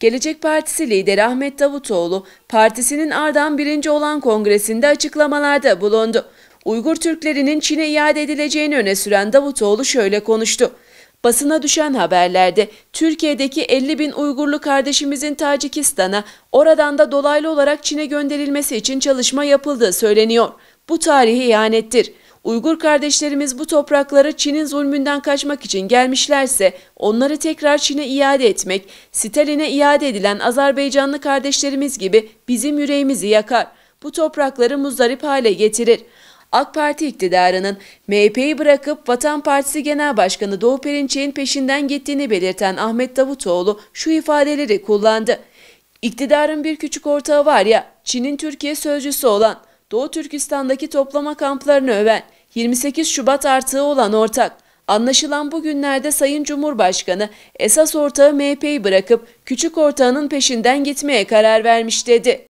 Gelecek Partisi lideri Ahmet Davutoğlu, partisinin Ardahan birinci olan kongresinde açıklamalarda bulundu. Uygur Türklerinin Çin'e iade edileceğini öne süren Davutoğlu şöyle konuştu. Basına düşen haberlerde Türkiye'deki 50 bin Uygurlu kardeşimizin Tacikistan'a, oradan da dolaylı olarak Çin'e gönderilmesi için çalışma yapıldığı söyleniyor. Bu tarihi ihanettir. Uygur kardeşlerimiz bu toprakları Çin'in zulmünden kaçmak için gelmişlerse onları tekrar Çin'e iade etmek, Stalin'e iade edilen Azerbaycanlı kardeşlerimiz gibi bizim yüreğimizi yakar. Bu toprakları muzdarip hale getirir. AK Parti iktidarının MHP'yi bırakıp Vatan Partisi Genel Başkanı Doğu Perinçek'in peşinden gittiğini belirten Ahmet Davutoğlu şu ifadeleri kullandı. İktidarın bir küçük ortağı var ya, Çin'in Türkiye sözcüsü olan, Doğu Türkistan'daki toplama kamplarını öven, 28 Şubat artığı olan ortak. Anlaşılan bugünlerde Sayın Cumhurbaşkanı esas ortağı MHP'yi bırakıp küçük ortağının peşinden gitmeye karar vermiş dedi.